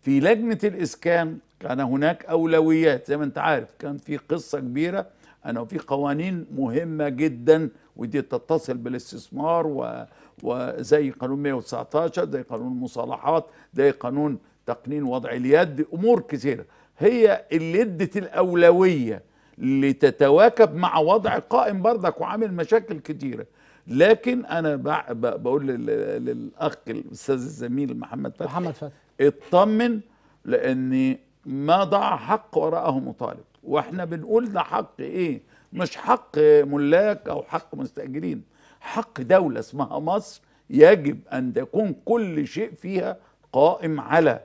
في لجنة الإسكان كان هناك أولويات. زي ما أنت عارف كان في قصة كبيرة. أنا في قوانين مهمة جدا ودي تتصل بالاستثمار و وزي قانون 119 زي قانون المصالحات زي قانون تقنين وضع اليد أمور كثيرة. هي اللي ادت الأولوية لتتواكب مع وضع قائم بردك وعامل مشاكل كتيرة. لكن أنا بقول لل- للأخ الأستاذ الزميل محمد فتحي. محمد فتحي. اطمن لأن ما ضاع حق وراءه مطالب. وإحنا بنقول ده حق إيه؟ مش حق ملاك أو حق مستأجرين. حق دولة اسمها مصر يجب أن تكون كل شيء فيها قائم على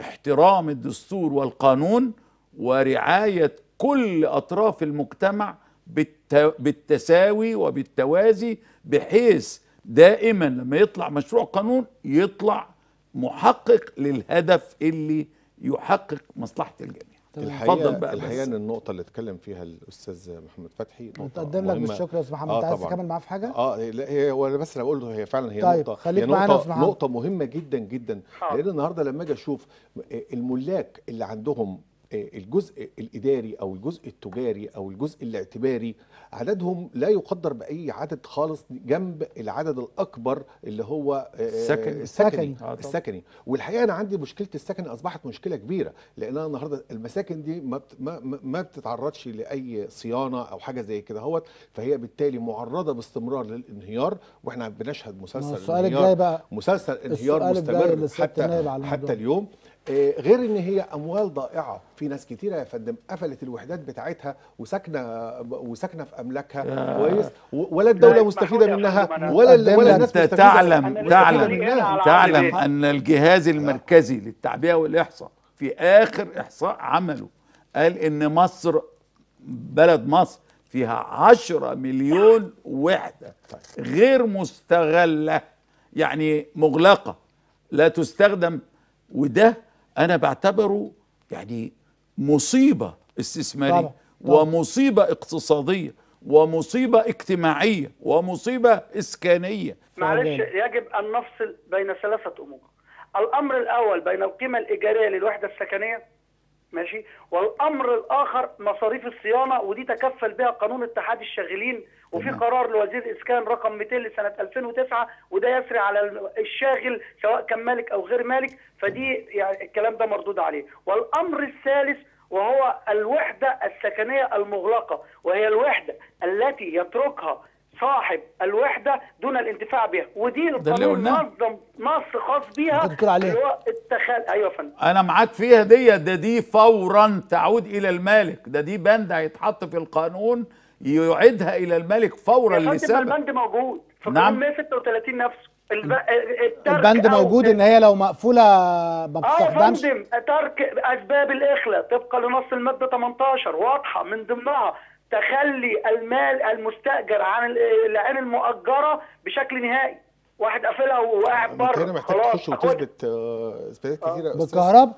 احترام الدستور والقانون ورعاية كل أطراف المجتمع بالت- بالتساوي وبالتوازي بحيث دائما لما يطلع مشروع قانون يطلع محقق للهدف اللي يحقق مصلحة الجميع. اتفضل بقى الحقيقة. إن النقطة اللي اتكلم فيها الأستاذ محمد فتحي متقدم لك. بالشكر يا أستاذ محمد آه عايز. تكمل معاه في حاجة آه لا هي وأنا بس أنا بقول هي فعلا هي طيب، نقطه خليك هي نقطه. نقطة مهمة جدا جدا. لأن النهارده لما أجي أشوف الملاك اللي عندهم الجزء الإداري أو الجزء التجاري أو الجزء الاعتباري عددهم لا يقدر بأي عدد خالص جنب العدد الأكبر اللي هو السكني. السكني السكني. آه. السكني والحقيقة أنا عندي مشكلة السكن أصبحت مشكلة كبيرة لأن أنا النهارده المساكن دي ما بت- ما بتتعرضش لأي صيانة أو حاجة زي كده اهوت فهي بالتالي معرضة باستمرار للانهيار وإحنا بنشهد مسلسل السؤال انهيار الجاي بقى مسلسل انهيار مستمر حتى. حتى اليوم آه، غير إن هي أموال ضائعة. في ناس كتيرة يا فندم قفلت الوحدات بتاعتها وساكنة وساكنة في أملاكها. كويس. ولا الدولة مستفيدة منها ولا ولا أنت الناس انت تعلم تعلم تعلم. أن الجهاز المركزي للتعبئة والإحصاء في آخر إحصاء عمله قال إن مصر بلد مصر فيها عشرة مليون وحدة غير مستغلة يعني مغلقة لا تستخدم وده أنا بعتبره يعني مصيبة استثمارية طبعا، طبعا. ومصيبة اقتصادية ومصيبة اجتماعية ومصيبة إسكانية معلش. يجب أن نفصل بين ثلاثة أمور الأمر الأول بين القيمة الإيجارية للوحدة السكنية ماشي والأمر الآخر مصاريف الصيانة ودي تكفل بها قانون اتحاد الشاغلين وفي قرار لوزير الاسكان رقم 200 لسنة 2009 وده يسري على الشاغل سواء كان مالك أو غير مالك فدي يعني الكلام ده مردود عليه والأمر الثالث وهو الوحدة السكنية المغلقة وهي الوحدة التي يتركها صاحب الوحدة دون الانتفاع بها ودي القانون. نظم نص خاص بيها. اللي هو التخال أيوه يا فندم أنا معاك فيها دي ده دي فورا تعود إلى المالك ده دي بند هيتحط في القانون يعيدها إلى الملك فورا لسبب البند موجود. في نعم. قانون 136 نفسه الب... الترك البند أو- موجود إن هي لو مقفولة ما آه يا بتستخدمش؟ فندم ترك أسباب الاخلاء طبقا لنص المادة 18 واضحة. من ضمنها تخلي المال المستأجر عن ال- العين المؤجرة بشكل نهائي. واحد قافلها وقاعد انت هنا بره. محتاج خلاص تخش. وتثبت آه، إثباتات كتيرة. بالكهرباء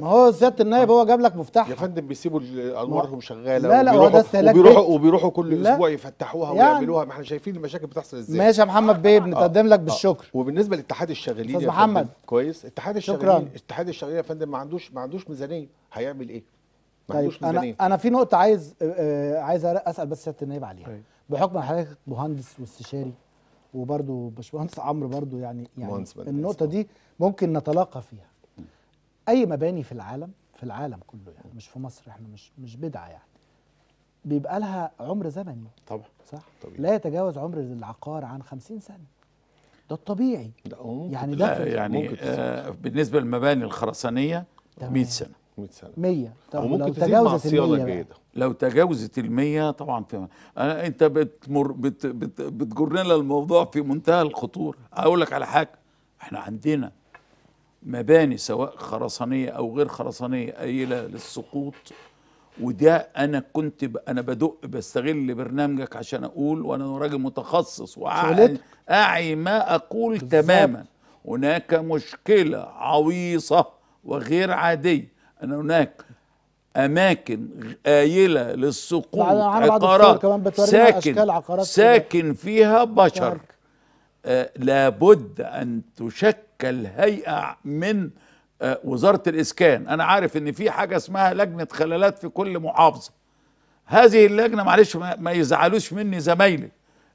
ما هو سيادة النائب هو جاب لك مفتاح يا فندم بيسيبوا انوارهم شغالة لا، لا، هو ده استهلاك وبيروحوا. وبيروحوا كل لا. أسبوع يفتحوها يعني. ويعملوها ما إحنا شايفين المشاكل بتحصل إزاي ماشي يا محمد بيه بنتقدم لك بالشكر وبالنسبة لاتحاد الشغالين أستاذ يا محمد. كويس اتحاد. الشغالين اتحاد الشغالين يا فندم ما عندوش ما عندوش ميزانية هيعمل إيه؟ ما طيب عندوش أنا ميزانية أنا في نقطة عايز آه، آه، عايز أسأل بس سيادة النائب عليها أيوة. بحكم حضرتك مهندس واستشاري وبرضه باشمهندس عمرو برضه يعني يعني. النقطة دي ممكن نتلاقى فيها أي مباني في العالم في العالم كله يعني مش في مصر إحنا مش مش بدعة يعني. بيبقى لها عمر زمني. طبعا. صح؟ طبيعي. لا يتجاوز عمر العقار عن 50 سنة. ده الطبيعي. ممكن يعني. ده لا يعني ممكن تزيد. آه بالنسبة للمباني الخرسانية تمام. 100 سنة. 100 سنة. 100 طب لو وممكن مع تجاوزت ال 100 لو تجاوزت المية طبعا في أنا أنت بتمر بت بت بتجرنا الموضوع في منتهى الخطورة. أقول لك على حاجة إحنا عندنا مباني سواء خرسانية أو غير خرسانية قايله للسقوط وده أنا كنت ب... أنا بدق بستغل برنامجك عشان أقول وأنا راجل متخصص واعي. أعي ما أقول بالظبط. تماما هناك مشكلة عويصة وغير عادية ان هناك أماكن قايله للسقوط عقارات ساكن عقارات. ساكن فيها بشر. آه لابد أن تشكل هيئه من آه وزارة الإسكان. أنا عارف إن في حاجة اسمها لجنة خلالات في كل محافظة. هذه اللجنة معلش ما, يزعلوش مني زمايلي.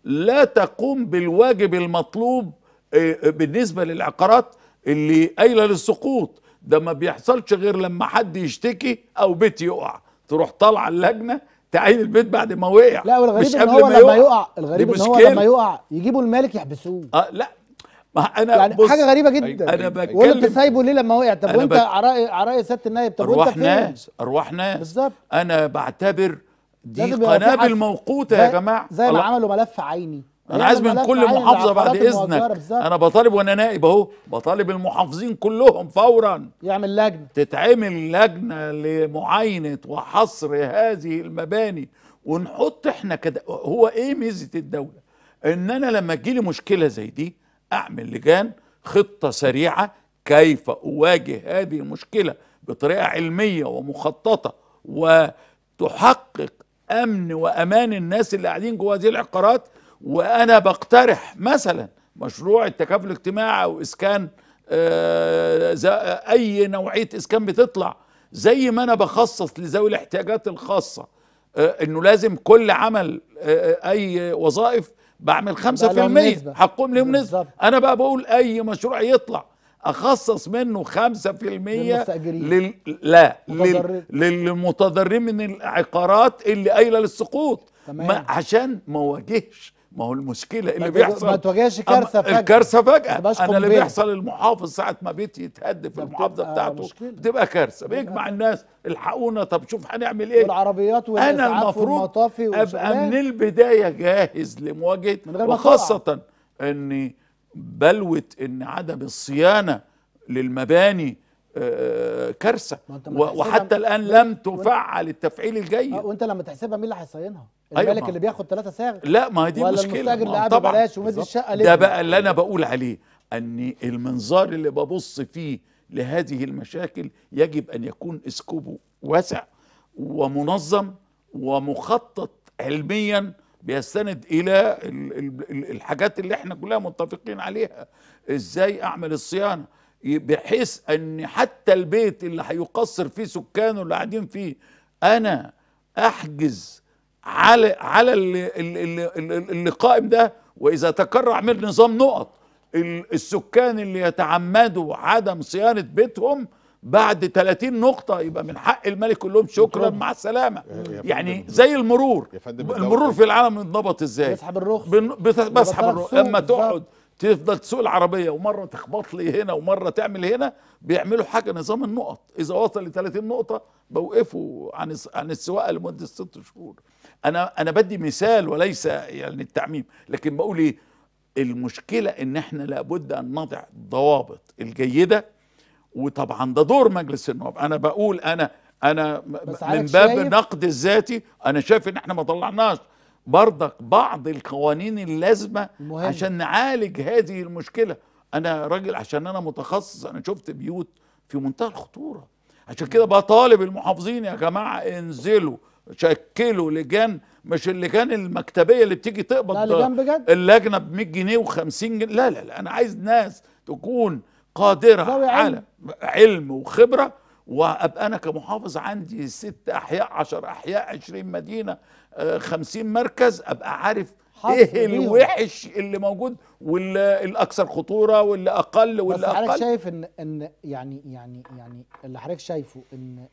لا تقوم بالواجب المطلوب آه، آه، بالنسبة للعقارات اللي قايلة للسقوط. ده ما بيحصلش غير لما حد يشتكي أو بيت يقع. تروح طالعة اللجنة تعين البيت بعد ما وقع. لا والغريب مش إن هو ما لما يقع. الغريب دي إن هو. لما يقع يجيبوا المالك يحبسوه. آه لا. ما أنا يعني بص حاجة غريبة جدا. أنا وانت بتكلم سايبه ليه لما وقع؟ طب وأنت عراء عراء سياده النائب طب وأنت فين؟ ناس أرواح ناس. بالظبط. أنا بعتبر دي قنابل موقوتة يا جماعة. زي ما الله. عملوا ملف عيني. أنا عايز من كل محافظة بعد إذنك. أنا بطالب وأنا نائب أهو. بطالب المحافظين كلهم فورا. يعمل لجنة. تتعمل لجنة لمعاينة وحصر هذه المباني. ونحط إحنا كده هو إيه ميزة الدولة؟ إن أنا لما تجيلي مشكلة زي دي أعمل لجان خطة سريعة كيف أواجه هذه المشكلة بطريقة علمية ومخططة وتحقق أمن وأمان الناس اللي قاعدين جوه هذه العقارات؟ وأنا بقترح مثلا مشروع التكافل الاجتماعي أو إسكان آه، أي نوعية إسكان بتطلع. زي ما أنا بخصص لذوي الاحتياجات الخاصة آه، إنه لازم كل عمل آه، أي وظائف بعمل 5% لهم نسبة. حقهم لهم بالظبط. أنا بقى بقول أي مشروع يطلع أخصص منه 5% للمستأجرين. لل... لا لل... متضرر. للمتضررين من العقارات اللي قايلة للسقوط تمام. ما عشان ما واجهش ما هو المشكلة اللي بيحصل. ما تواجهش كارثة أما فجأة. الكارثة فجأة. أنا اللي. بيحصل المحافظ ساعة ما بيتي يتهد في المحافظة بتاعته مشكلة. بتبقى كارثة. بيجمع الناس الحقونا طب شوف هنعمل إيه؟ والعربيات أنا المفروض أبقى. من البداية جاهز لمواجهة وخاصة ان بلوه إن عدم الصيانة للمباني آه، كارثة. وحتى الآن لم تفعل التفعيل الجيد. آه، وأنت لما تحسبها مين اللي هيصينها؟ الملك ما- اللي بياخد ثلاثة ساغ لا ما هي دي ولا مشكلة المستاجر اللي قاعد. ببلاش ومدي. الشقة ده لابنه. بقى اللي أنا بقول عليه أن المنظار اللي ببص فيه لهذه المشاكل يجب أن يكون اسكوبه واسع ومنظم ومخطط علميا بيستند إلى ال- ال- ال- الحاجات اللي إحنا كلنا متفقين عليها إزاي أعمل الصيانة بحيث أن حتى البيت اللي هيقصر فيه سكانه اللي قاعدين فيه أنا أحجز على على اللي, قائم ده وإذا تكرر اعمل نظام نقط ال- السكان اللي يتعمدوا عدم صيانة بيتهم بعد 30 نقطة يبقى من حق الملك يقول لهم شكرا مع السلامة. يعني زي المرور. المرور في العالم اتضبط إزاي؟ يسحب الرخص. بسحب الرخص. بالظبط. تقعد تفضل تسوق العربية ومرة تخبط لي هنا ومرة تعمل هنا بيعملوا حاجة نظام النقط. إذا وصل ل 30 نقطة بوقفوا عن عن السواقة لمدة ست شهور. أنا أنا بدي مثال وليس يعني التعميم لكن بقول إيه المشكلة إن إحنا لابد أن نضع الضوابط الجيدة وطبعا ده دور مجلس النواب. أنا بقول أنا أنا من باب النقد الذاتي أنا شايف إن إحنا ما طلعناش. برضك بعض القوانين اللازمة المهم. عشان نعالج هذه المشكلة. أنا راجل عشان أنا متخصص أنا شفت بيوت في منتهى الخطورة. عشان كده بطالب المحافظين يا جماعة انزلوا شكلوا لجان مش اللجان المكتبية اللي بتيجي تقبض لا، لجان بجد. اللجنة ب 100 جنيه و50 جنيه لا لا لا أنا عايز ناس تكون قادرة على علم وخبرة وأبقى أنا كمحافظ عندي ست أحياء 10 أحياء 20 مدينة آه، 50 مركز أبقى عارف إيه. الوحش اللي موجود واللي الأكثر خطورة واللي أقل بس واللي حضرتك أقل شايف إن إن يعني يعني يعني اللي حضرتك شايفه إن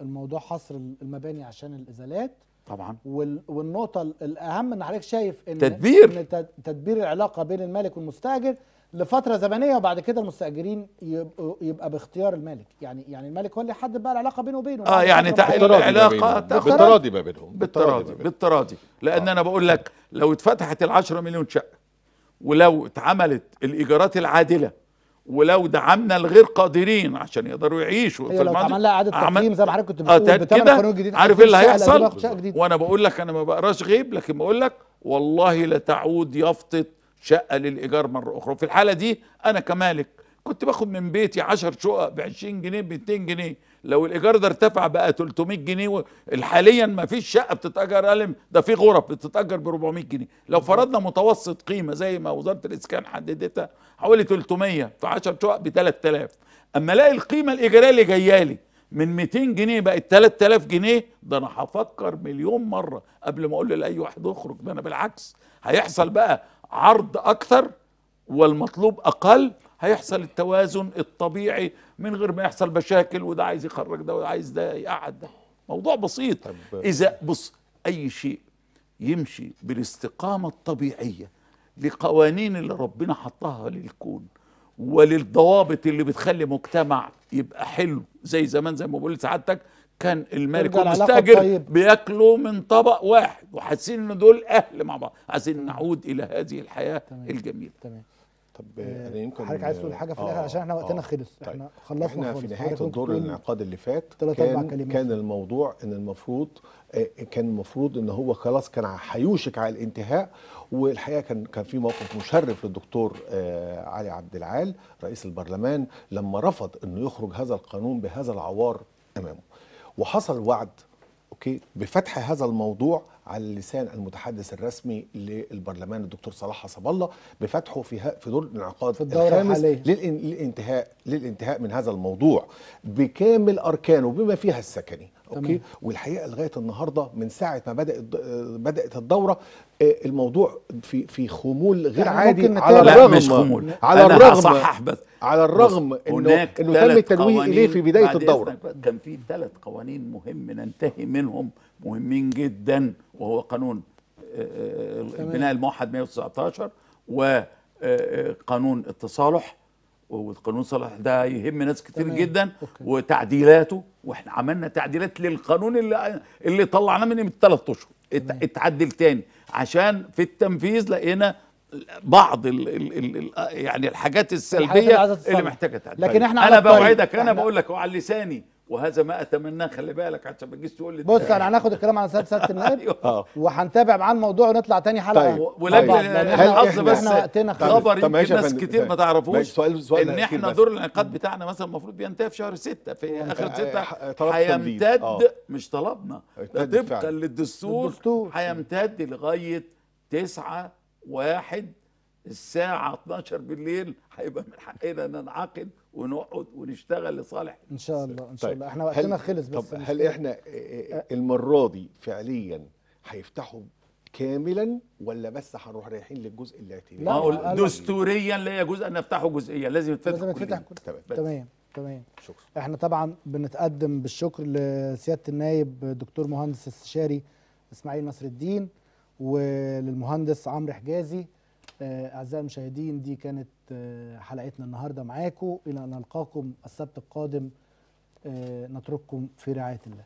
الموضوع حصر المباني عشان الإزالات. طبعا. وال- والنقطة ال- الأهم إن حضرتك شايف إن تدبير. إن تد- تدبير العلاقة بين المالك والمستأجر لفترة زمنية وبعد كده المستأجرين يبقوا يبقى باختيار المالك، يعني يعني المالك هو اللي يحدد بقى العلاقة بينه وبينه. آه يعني ما العلاقة بالتراضي ما بينهم. بالتراضي. بالتراضي لأن أنا بقول لك لو اتفتحت ال 10 مليون شقة ولو اتعملت الإيجارات العادلة ولو دعمنا الغير قادرين عشان يقدروا يعيشوا هي لو الماضي- اتعمل لها إعادة عمل- تقييم زي ما حضرتك كنت آه بتقول كده قانون جديد. عارف إيه اللي هيحصل. وأنا بقول لك أنا ما بقراش غيب لكن بقول لك والله لتعود يافطه شقة للإيجار مرة أخرى. وفي الحالة دي أنا كمالك كنت باخد من بيتي 10 شقق ب 20 جنيه ب 200 جنيه. لو الإيجار ده ارتفع بقى 300 جنيه حاليا ما فيش شقة بتتأجر أقل ده في غرف بتتأجر ب 400 جنيه. لو فرضنا متوسط قيمة زي ما وزارة الإسكان حددتها حوالي 300 في 10 شقق ب 3000 أما ألاقي القيمة الإيجارية اللي جاية لي من 200 جنيه بقت 3000 جنيه ده أنا هفكر مليون مرة قبل ما أقول لأي واحد اخرج ده أنا بالعكس هيحصل بقى عرض أكتر والمطلوب أقل هيحصل التوازن الطبيعي من غير ما يحصل مشاكل وده عايز يخرج ده وده عايز ده يقعد ده. موضوع بسيط. طب- إذا بص أي شيء يمشي بالاستقامة الطبيعية لقوانين اللي ربنا حطها للكون وللضوابط اللي بتخلي مجتمع يبقى حلو زي زمان زي ما بقول لسعادتك كان الملك العلاقة والمستاجر الطيبة. بياكلوا من طبق واحد وحاسين إن دول أهل مع بعض. عايزين نعود إلى هذه الحياة تمام. الجميلة. تمام. طب أنا يمكن حضرتك عايز تقول حاجة في الآخر آه، عشان إحنا وقتنا آه. خلص طيب. إحنا خلصنا إحنا. في نهاية الدور الانعقاد اللي فات كان. كان الموضوع إن المفروض آه، كان المفروض إن هو خلاص كان هيوشك على الانتهاء والحقيقة كان كان في موقف مشرف للدكتور آه، علي عبد العال رئيس البرلمان لما رفض إنه يخرج هذا القانون بهذا العوار أمامه وحصل وعد أوكي بفتح هذا الموضوع على لسان المتحدث الرسمي للبرلمان الدكتور صلاح حسب الله بفتحه في في دور الانعقاد في الدورة للإنتهاء للإنتهاء من هذا الموضوع بكامل أركانه بما فيها السكني. أوكي؟ تمام. والحقيقة لغاية النهارده من ساعة ما بدأت بدأت الدورة آه، الموضوع في في خمول غير يعني عادي ممكن على نتابع- لا الرغم مش خمول. على أنا الرغم هصحح بس. على الرغم إنه إنه تم التنويه إليه في بداية الدورة. كان في ثلاث قوانين مهم ننتهي منهم مهمين جدا وهو قانون آه، آه، البناء الموحد 119 وقانون التصالح. وقانون التصالح ده يهم ناس كتير تمام. جدا أوكي. وتعديلاته وإحنا عملنا تعديلات للقانون اللي اللي طلعناه من ثلاث أشهر ات- اتعدل تاني عشان في التنفيذ لقينا بعض ال ال ال ال يعني الحاجات السلبيه اللي عايزة تتصلح. اللي محتاجة تعديل لكن إحنا أنا. بوعدك أنا بقول لك وعلى لساني وهذا ما أتمناه خلي بالك عشان ما تجيش تقول لي بص أنا هناخد الكلام عن سيادة سيادة النائب أيوه. آه وهنتابع معاه الموضوع ونطلع تاني حلقة طيب. و- ولاجل مع بعض، لأن هل إحنا الحظ بس خبر يمكن ناس. كتير ما. تعرفوش سؤال- سؤال إن إحنا. دور الانعقاد بتاعنا مثلا المفروض بينتهي في شهر ستة في آخر آه، ستة آه، طلب تمديد. هيمتد آه. مش طلبنا ده طبقا. للدستور. هيمتد لغاية 9 واحد الساعة 12 بالليل هيبقى من حقنا ننعقد ونقعد ونشتغل لصالح إن شاء الله إن شاء طيب الله. إحنا وقتنا هل- خلص بس طب هل. إحنا المرة دي فعليا هيفتحوا كاملا ولا بس هنروح رايحين للجزء الاعتباري لا، ما هو قال- دستوريا لا يجوز أن نفتحه جزئيا لازم يتفتح لازم يتفتح. كله. تمام تمام تمام. شكرا. إحنا طبعا بنتقدم بالشكر لسيادة النائب دكتور مهندس استشاري إسماعيل نصر الدين وللمهندس عمرو حجازي. آه، أعزائي المشاهدين دي كانت حلقتنا النهارده معاكم. إلى أن نلقاكم السبت القادم. آه، نترككم في رعاية الله.